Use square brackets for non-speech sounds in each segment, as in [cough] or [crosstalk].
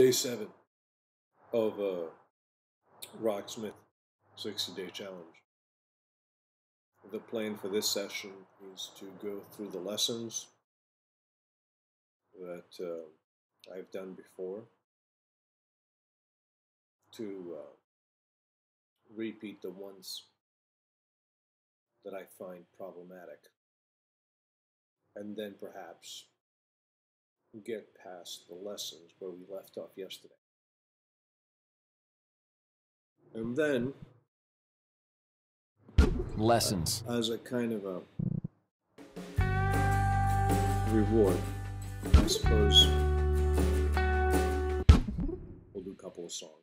day seven of uh, Rocksmith 60 Day Challenge. The plan for this session is to go through the lessons that uh, I've done before, to uh, repeat the ones that I find problematic, and then perhaps get past the lessons where we left off yesterday. And then, Lessons. as a kind of a reward, I suppose we'll do a couple of songs.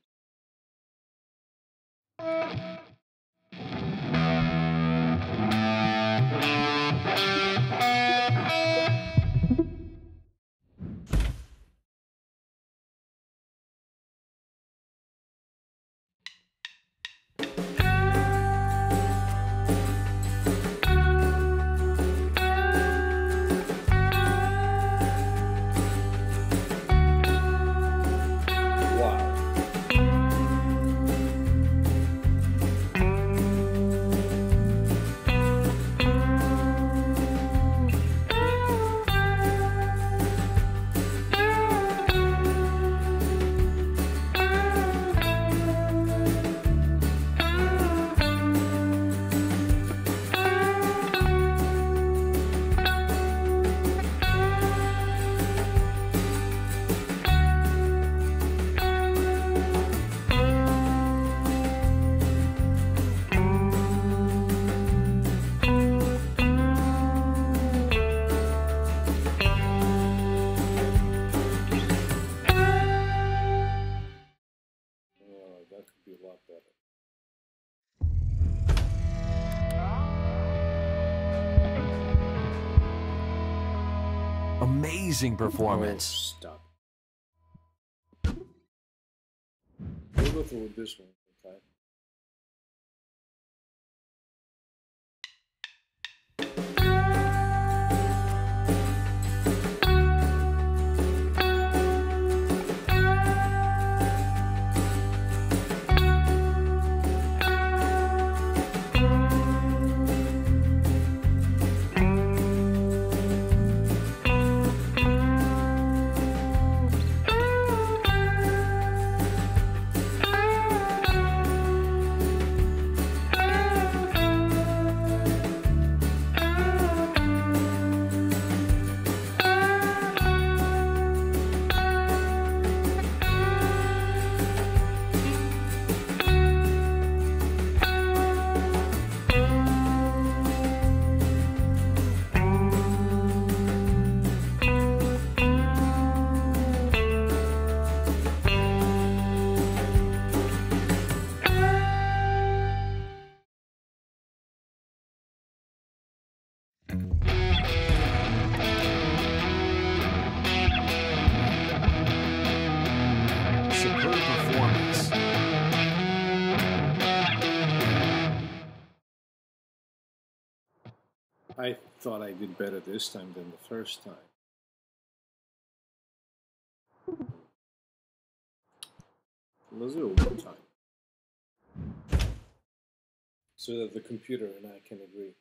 Amazing performance. Oh, stop. We'll go this one, thought I did better this time than the first time. Let's do it one time. So that the computer and I can agree.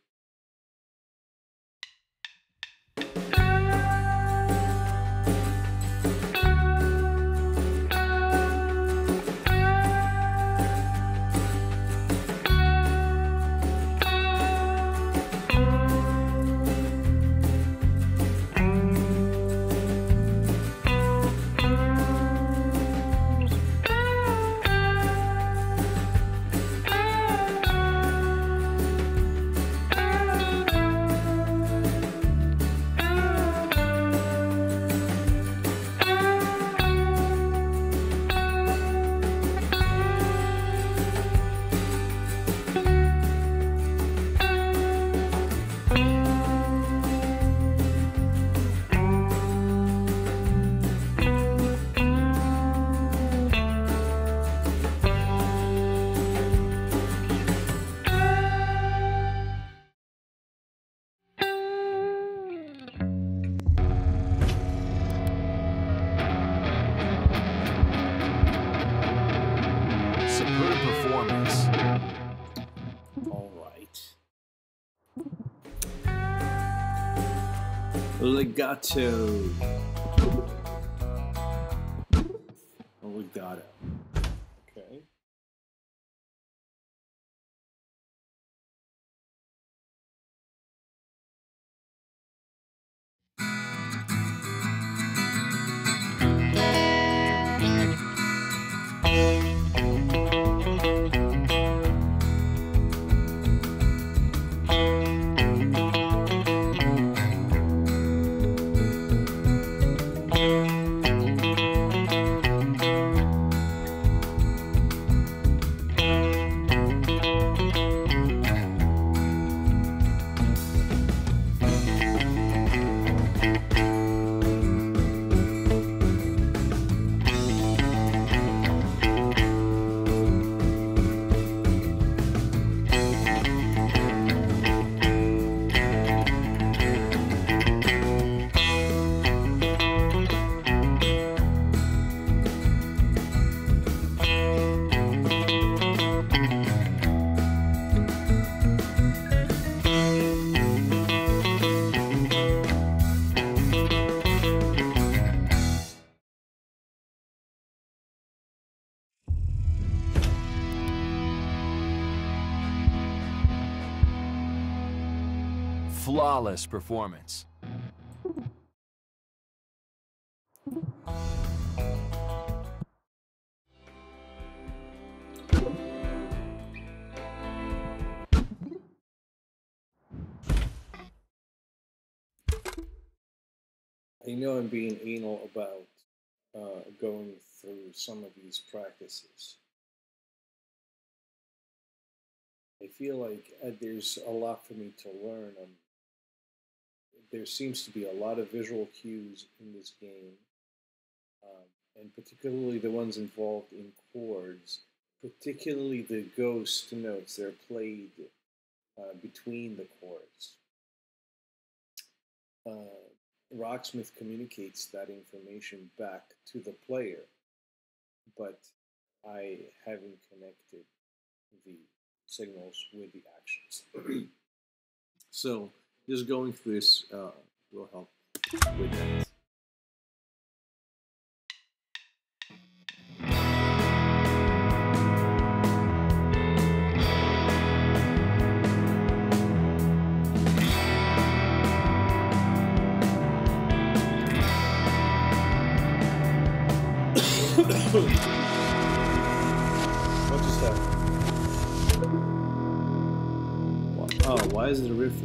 Legato. Flawless performance. I know I'm being anal about uh, going through some of these practices. I feel like uh, there's a lot for me to learn. There seems to be a lot of visual cues in this game, um, and particularly the ones involved in chords, particularly the ghost notes that are played uh, between the chords. Uh, Rocksmith communicates that information back to the player, but I haven't connected the signals with the actions. [clears throat] so just going through this uh, will help with that. [coughs] what just happened? Oh, why is it a riff for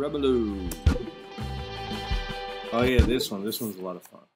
Tremolo. Oh yeah, this one. This one's a lot of fun.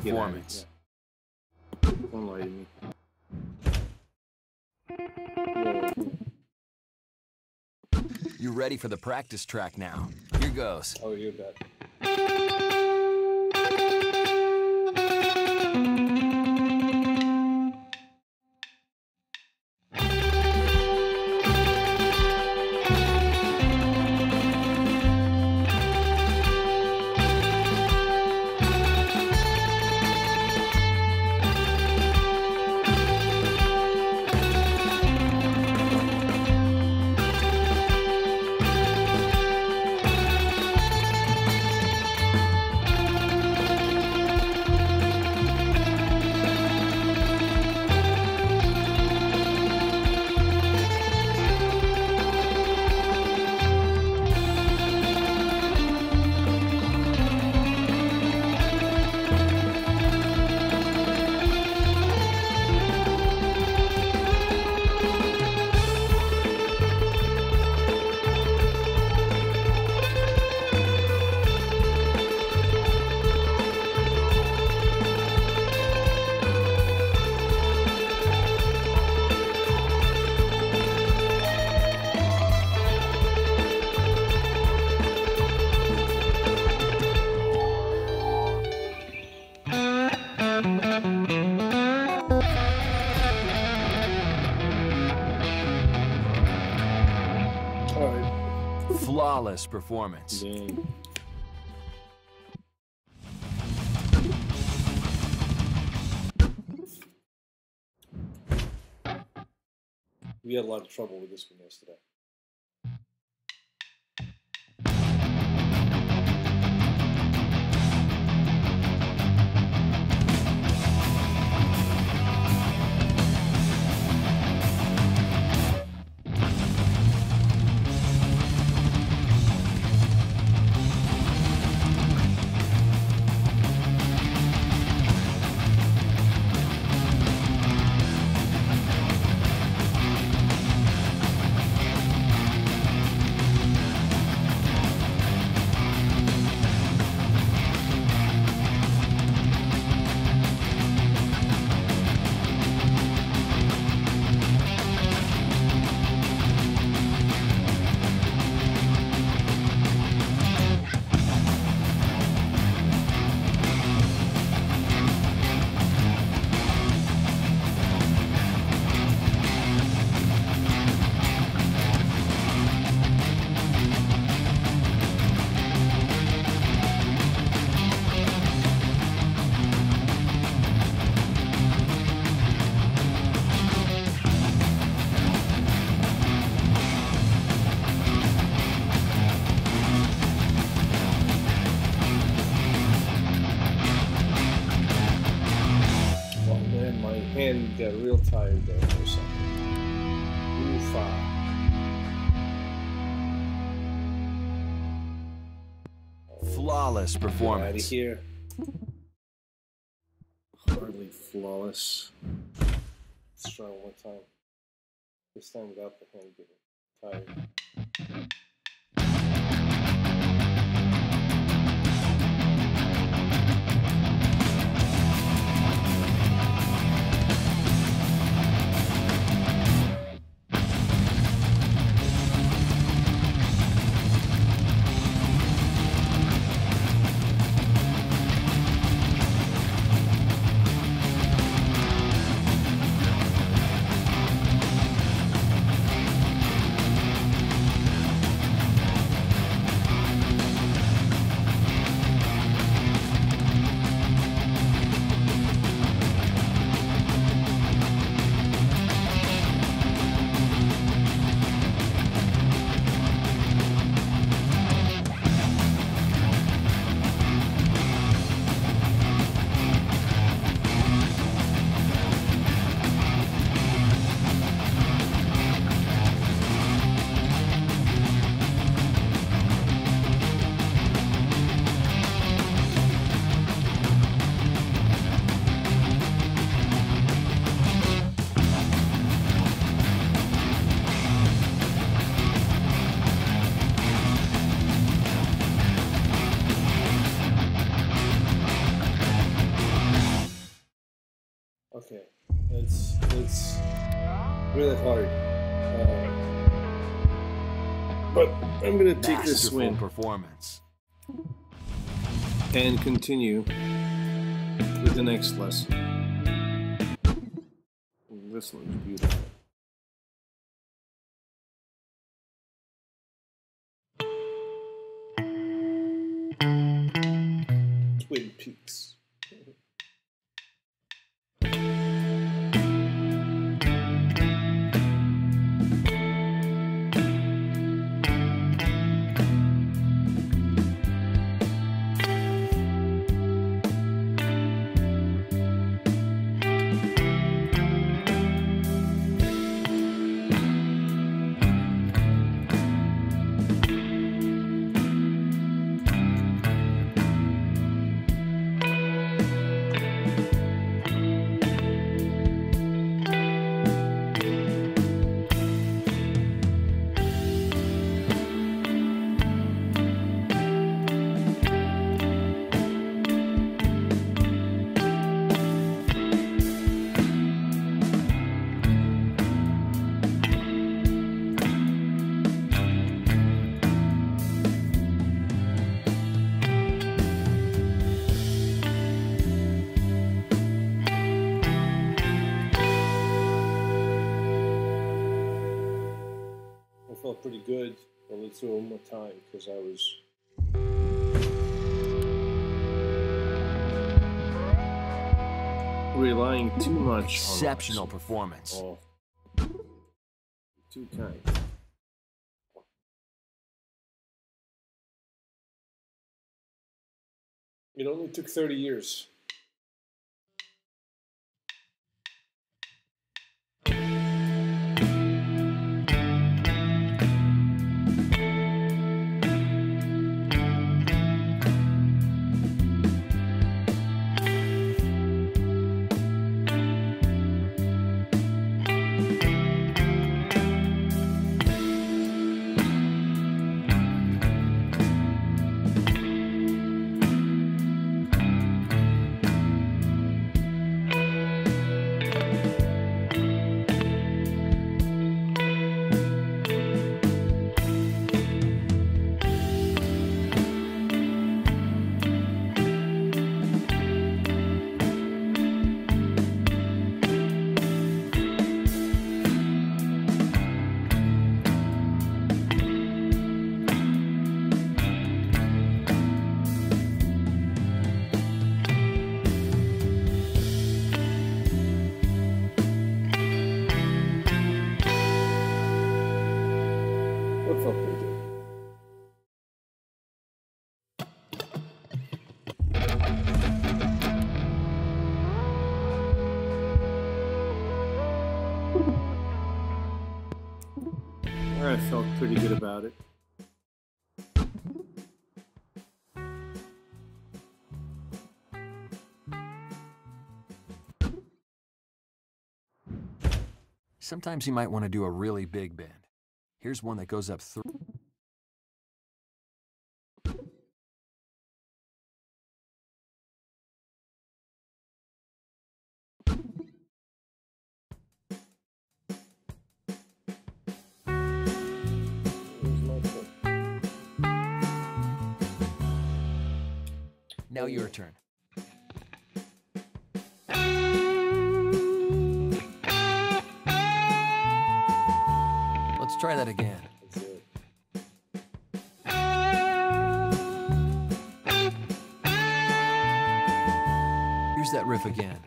Performance. yeah. Don't lie to me. You're ready for the practice track now. Here goes. Oh, you bet. Flawless performance. Dang. We had a lot of trouble with this one yesterday. Real tired there for a second. Oofa. Flawless Get out of performance. here. Hardly flawless. Let's try one more time. This time without the hand getting tired. Okay, it's it's really hard. Uh, but I'm gonna take Masterful this win performance and continue with the next lesson. This one's beautiful. Because I was. Relying too much on Exceptional on performance. Oh. Too kind. It only took 30 years. Felt pretty good about it. Sometimes you might want to do a really big bend. Here's one that goes up through. Your turn. Let's try that again. Here's that riff again.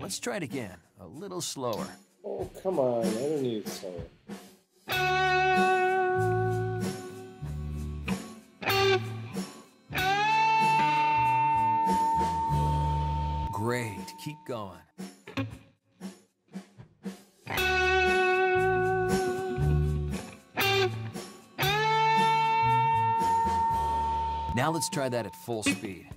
Let's try it again, a little slower. Oh, come on. I don't need it slower. Now let's try that at full speed.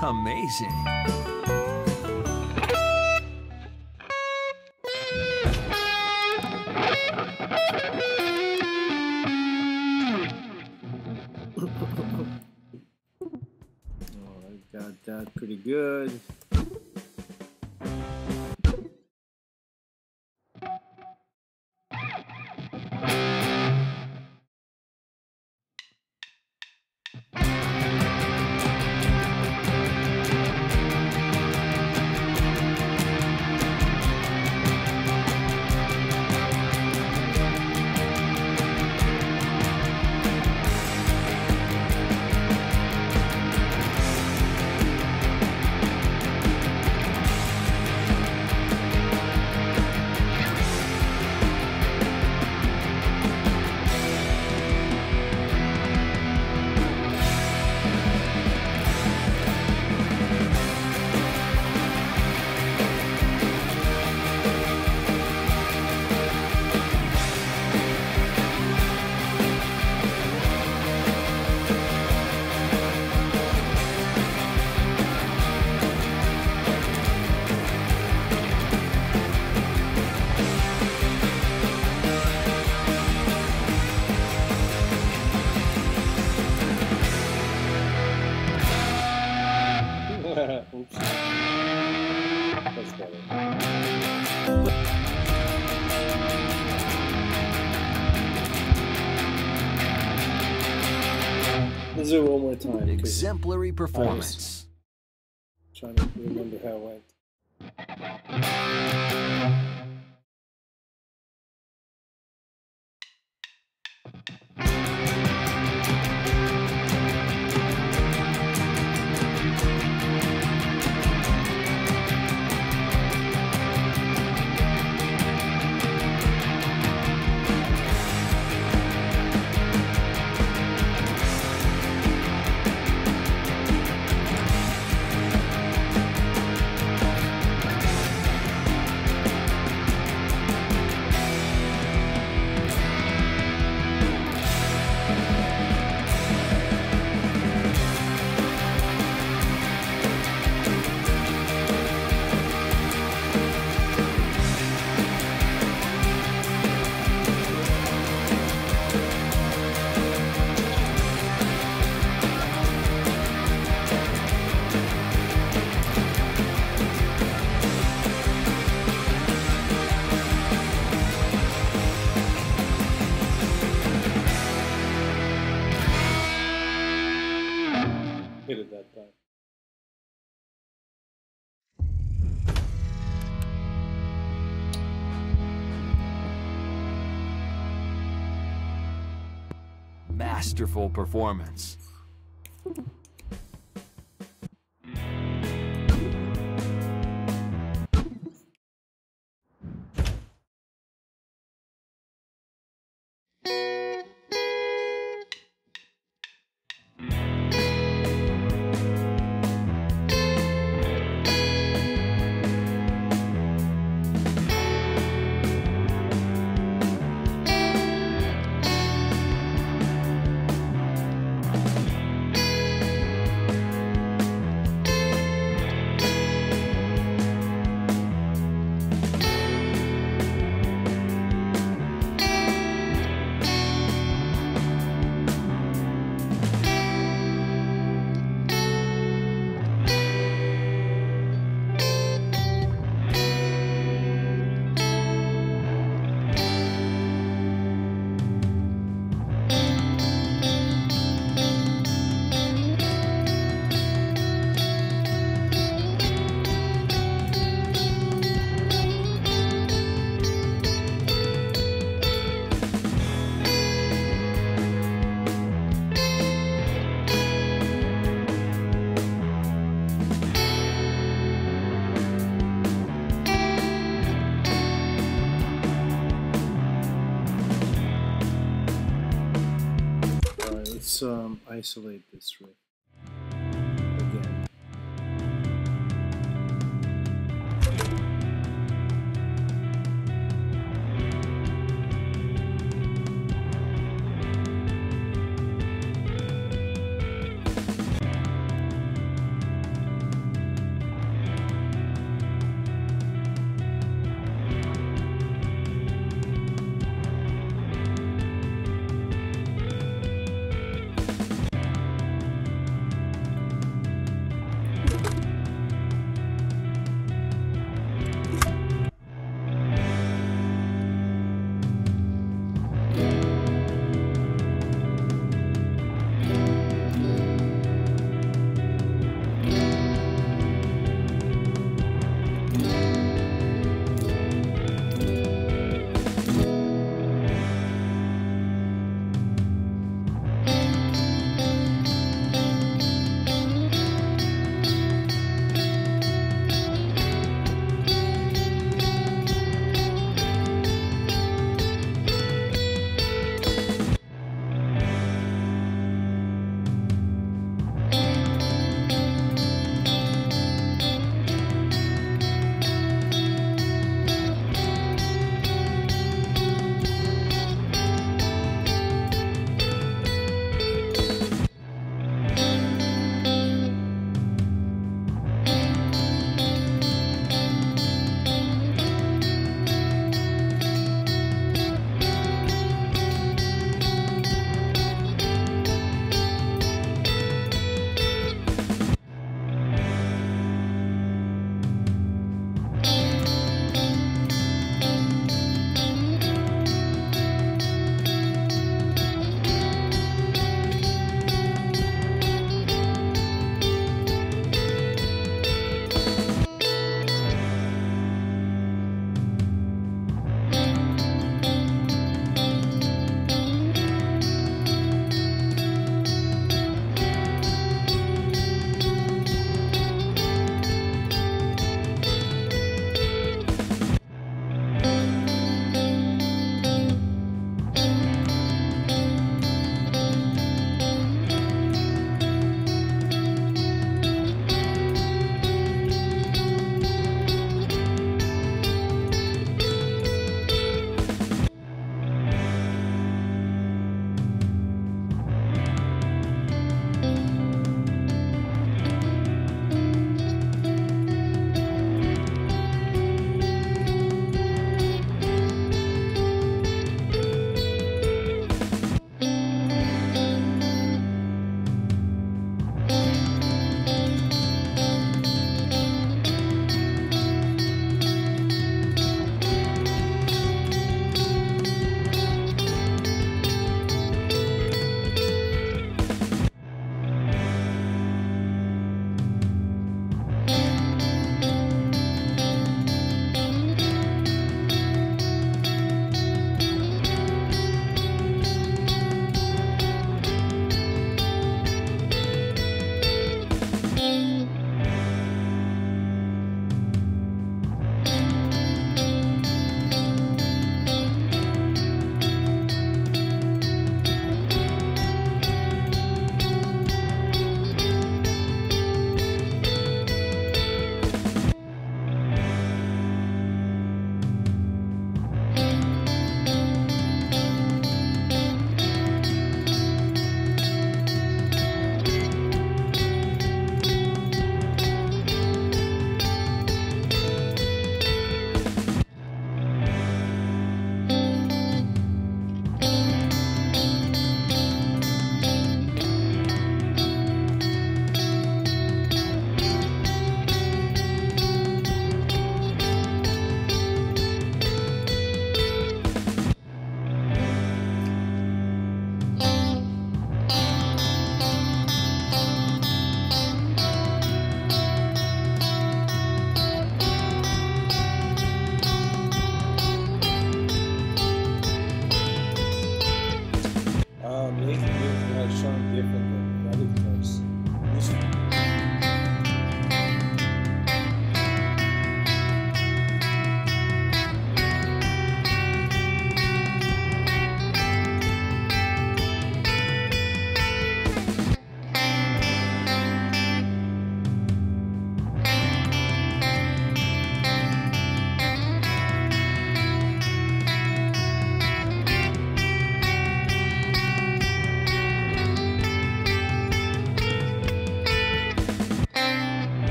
Amazing. Oh, I got that pretty good. Exemplary performance. Masterful performance. Let's um, isolate this riff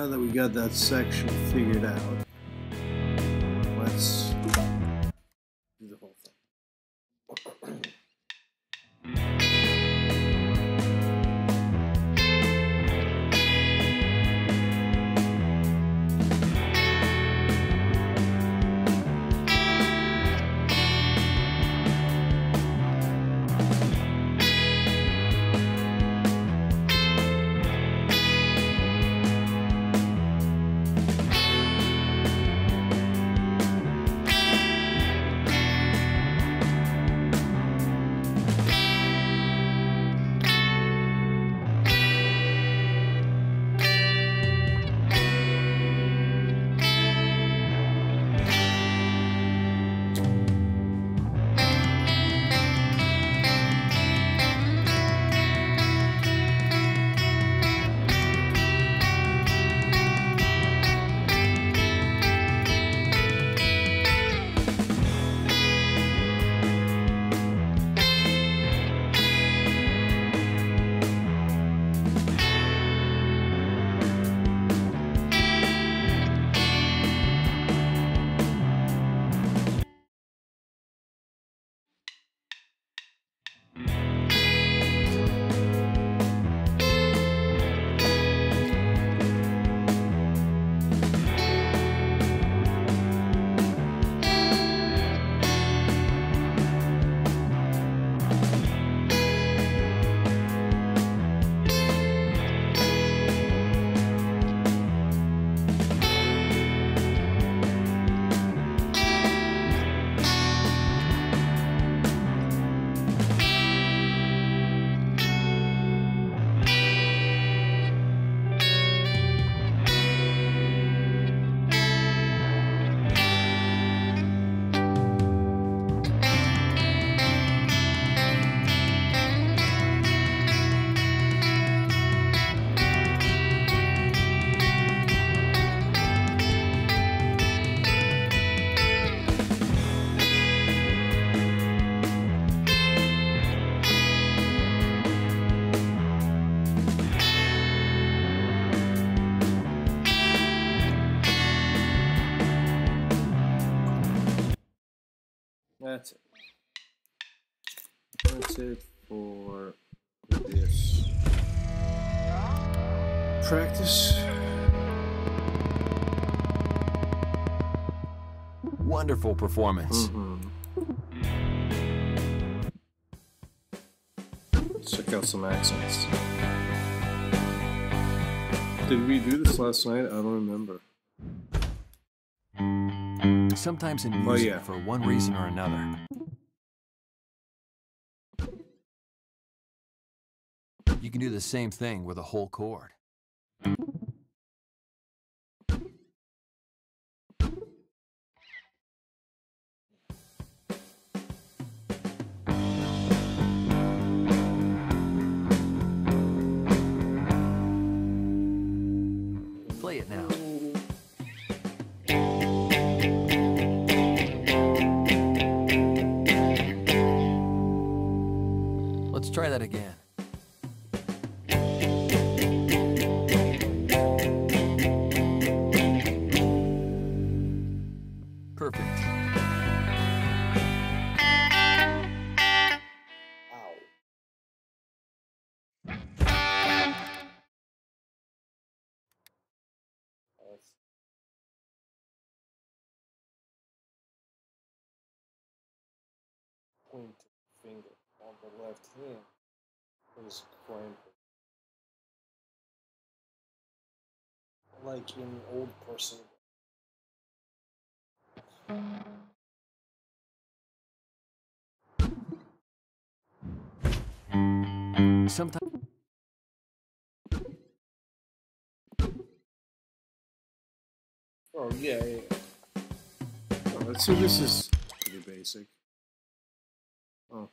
Now that we got that section figured out, practice. Wonderful performance. Mm-hmm. Check out some accents. Did we do this last night? I don't remember. Sometimes in Oh, music, yeah. for one reason or another, you can do the same thing with a whole chord. Play it now. Let's try that again. Left hand is cramping. Like in old person. Sometimes Oh yeah, yeah. yeah. Oh, so this is pretty basic. Oh.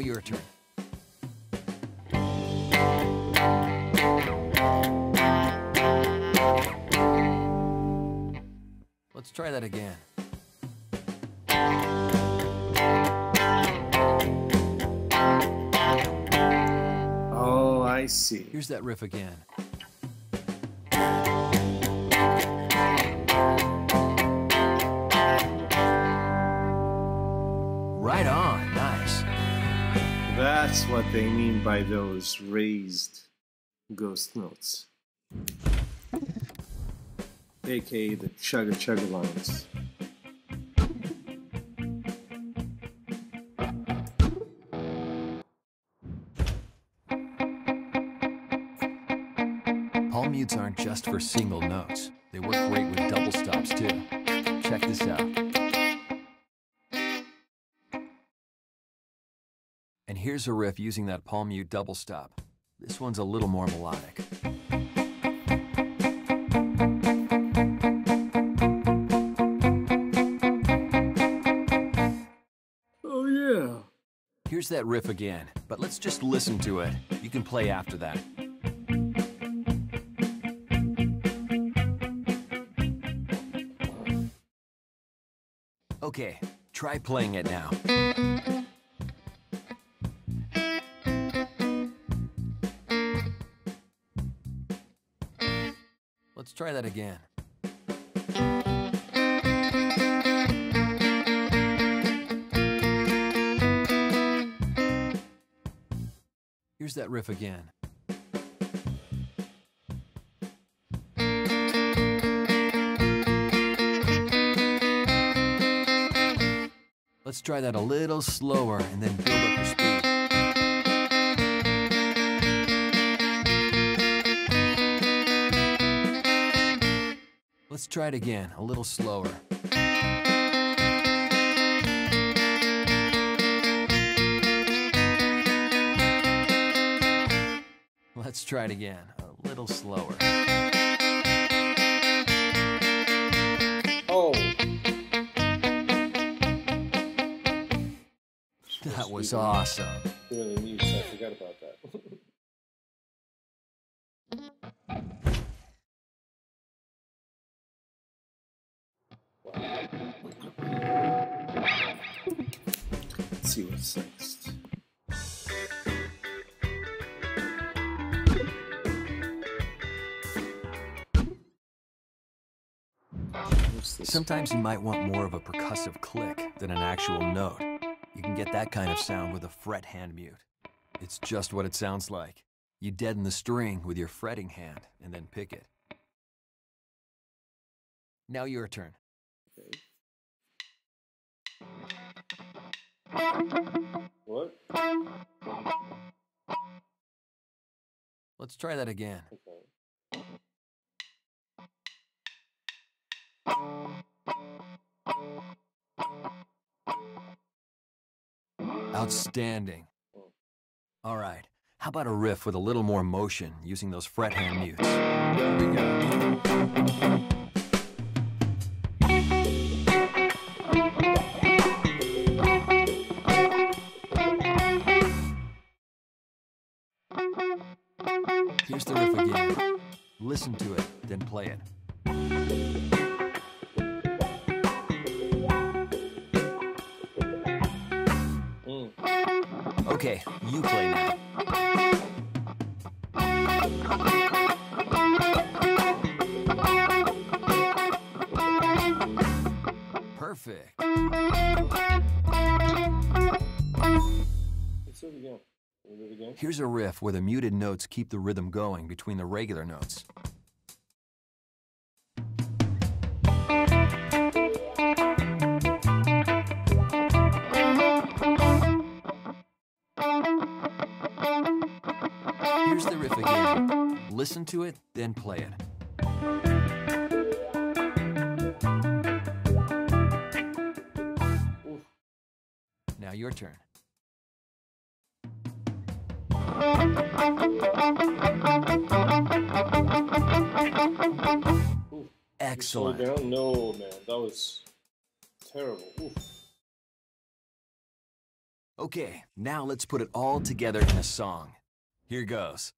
Your turn. Let's try that again. Oh, I see. Here's that riff again. That's what they mean by those raised ghost notes. aka the chugga chugga lines. Palm mutes aren't just for single notes. They work great with double stops too. Check this out. And here's a riff using that palm mute double stop. This one's a little more melodic. Oh yeah. Here's that riff again, but let's just listen to it. You can play after that. Okay, try playing it now. Let's try that again. Here's that riff again. Let's try that a little slower and then build up your speed. Try it again, a little slower. Let's try it again, a little slower. Oh. That was awesome. Really neat. I forgot about that. Sometimes you might want more of a percussive click than an actual note. You can get that kind of sound with a fret hand mute. It's just what it sounds like. You deaden the string with your fretting hand and then pick it. Now your turn. What? Let's try that again. Okay. Outstanding. All right. How about a riff with a little more motion using those fret hand mutes? Here we go. Here's the riff again. Listen to it, then play it. Okay, you play now. Perfect. Let's do it again. Can we do it again? Here's a riff where the muted notes keep the rhythm going between the regular notes. Listen to it, then play it. Oof. Now your turn. Oof. Excellent. down? No, man. That was terrible. Oof. Okay, now let's put it all together in a song. Here goes.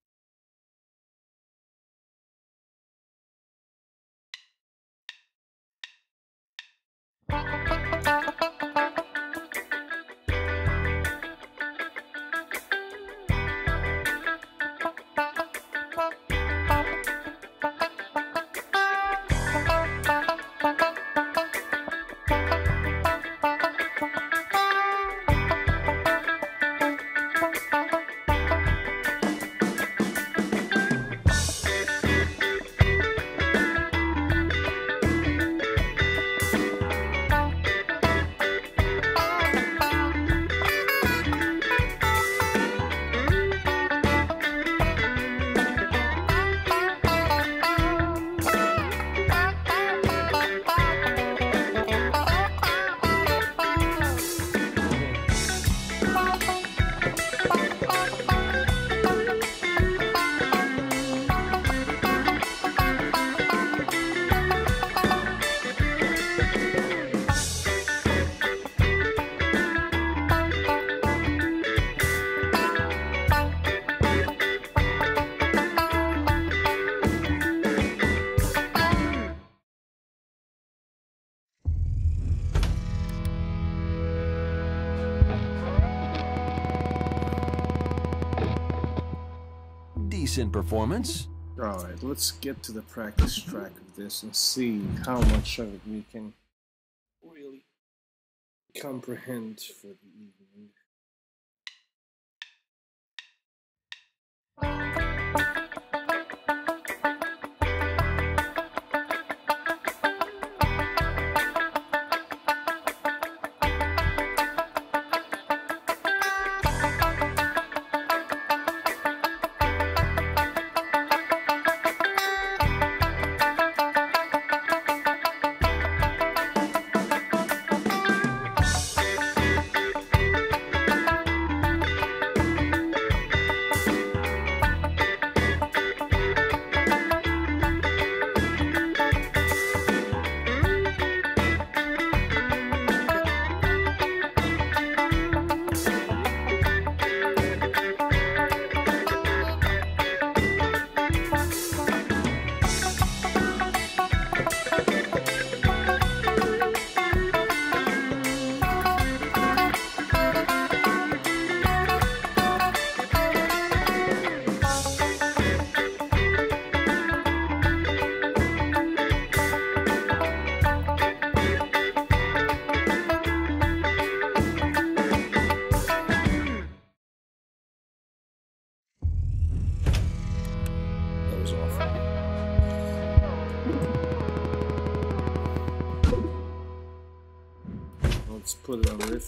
Decent performance. Alright, let's get to the practice track of this and see how much of it we can really comprehend for the evening.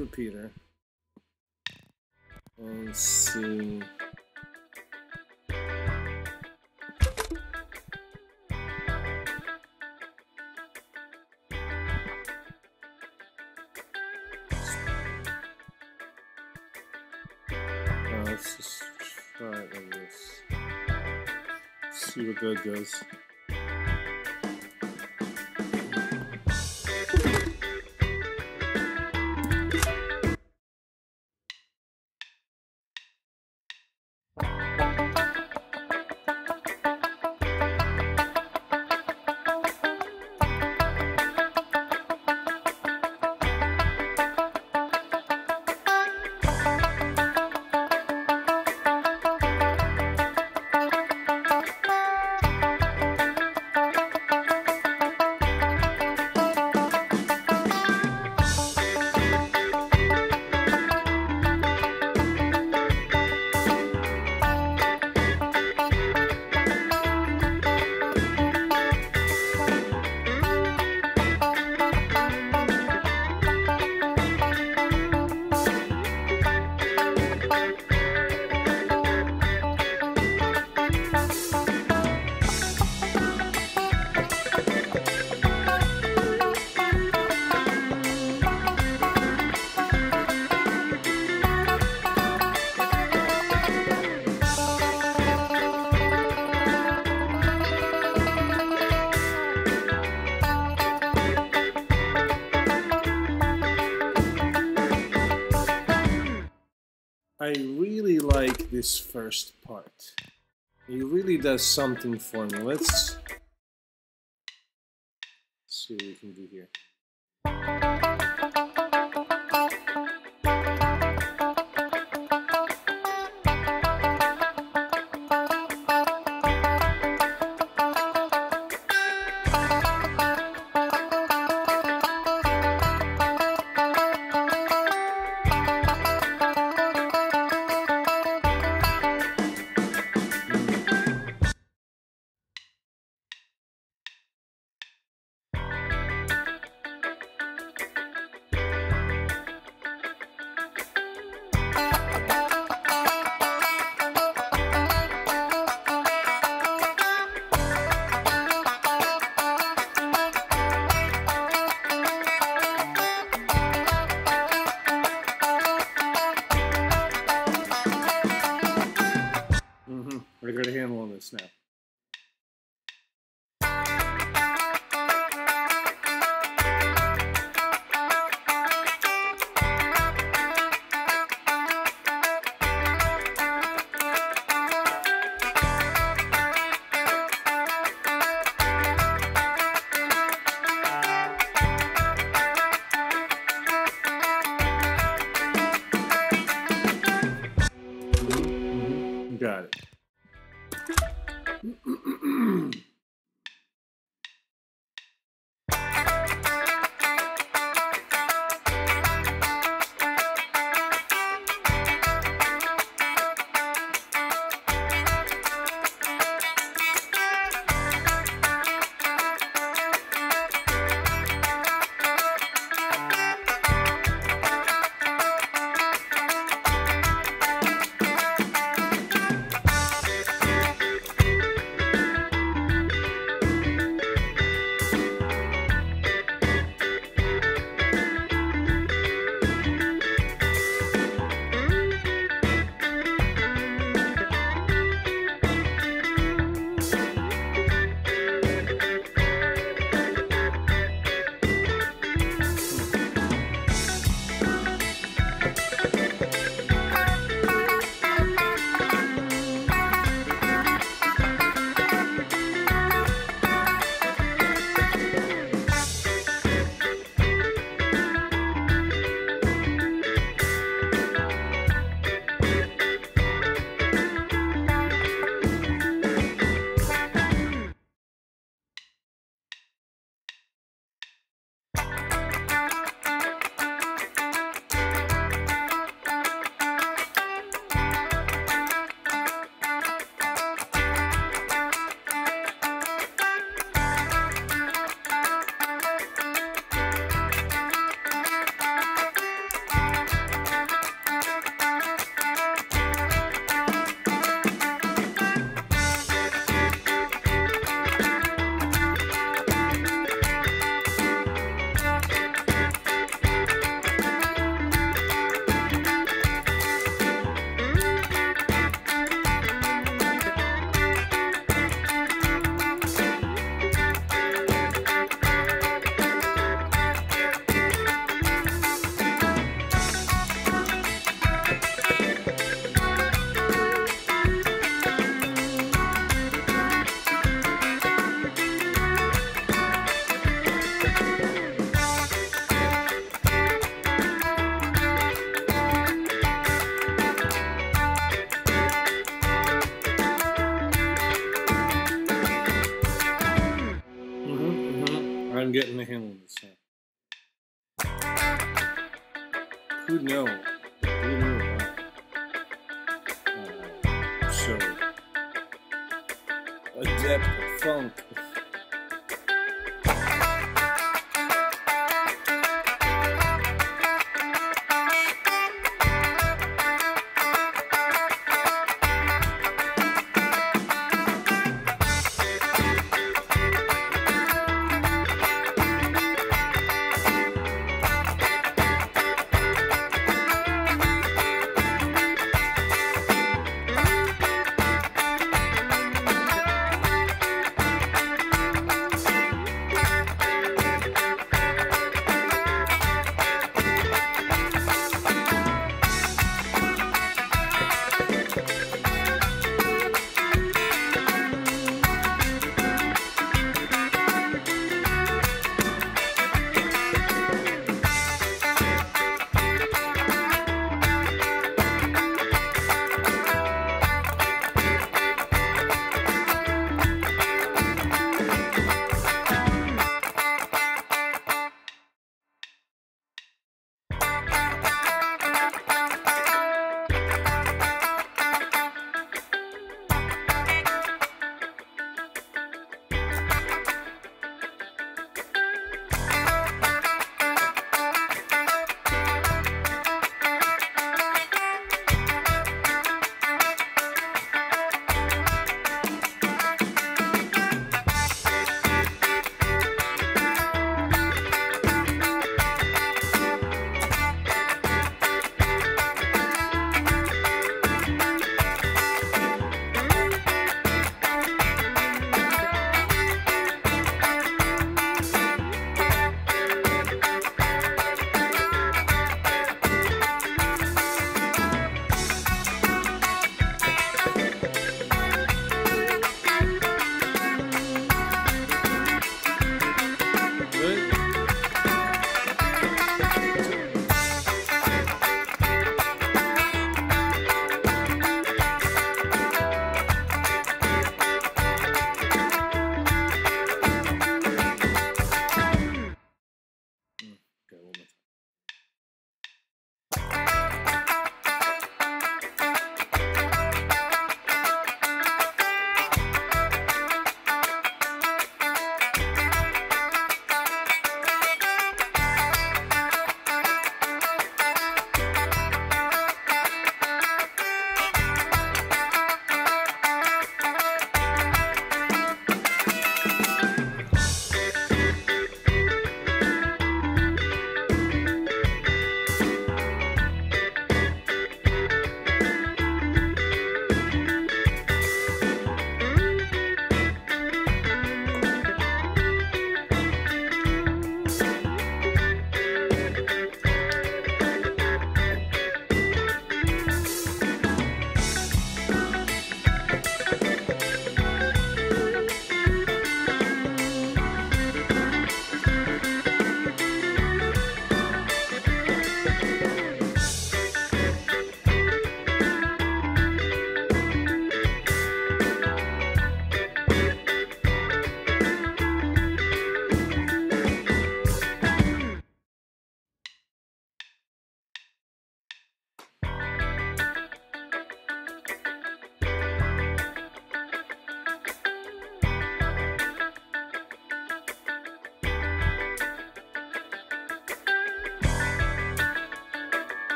On riff repeater see. Uh, let's just try this. See what that does. first part. He really does something for me. Let's regular handle on this now.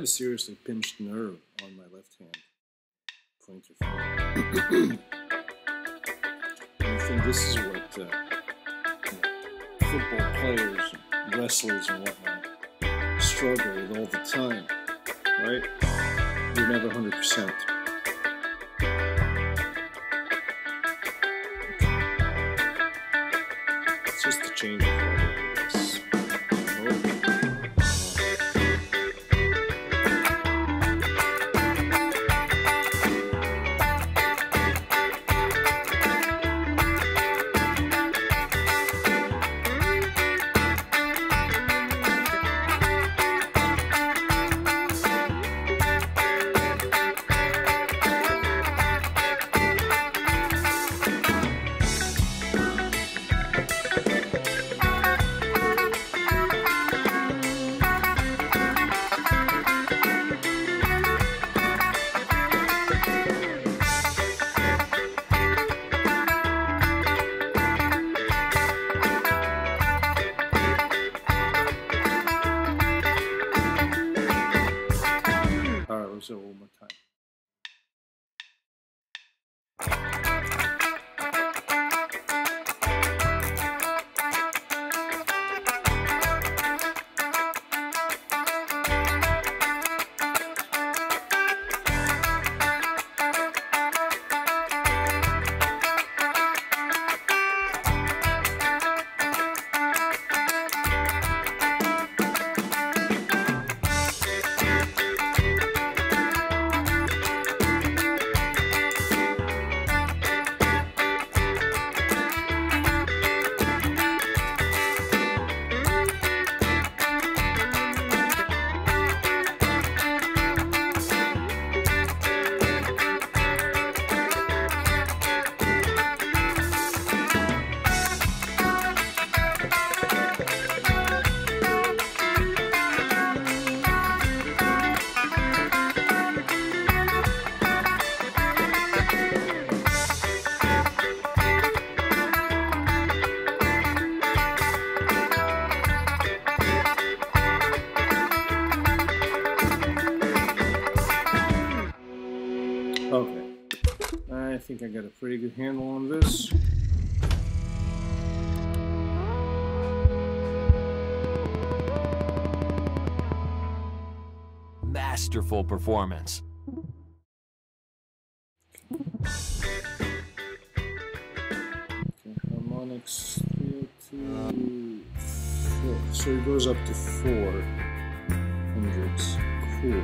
Have a seriously pinched nerve on my left hand pointer finger. [clears throat] I think this is Masterful performance. Harmonics 302. Four. So it goes up to four hundreds. Cool.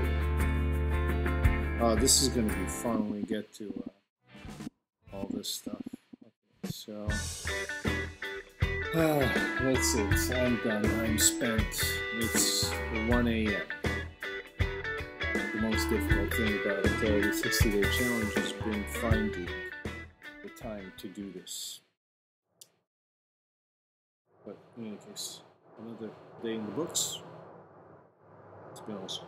Uh, this is going to be fun when we get to uh, all this stuff. Okay, so. Ah, that's it. I'm done. I'm spent. It's 1 a.m. about the 60 day challenge has been finding the time to do this. But in any case, another day in the books. It's been awesome.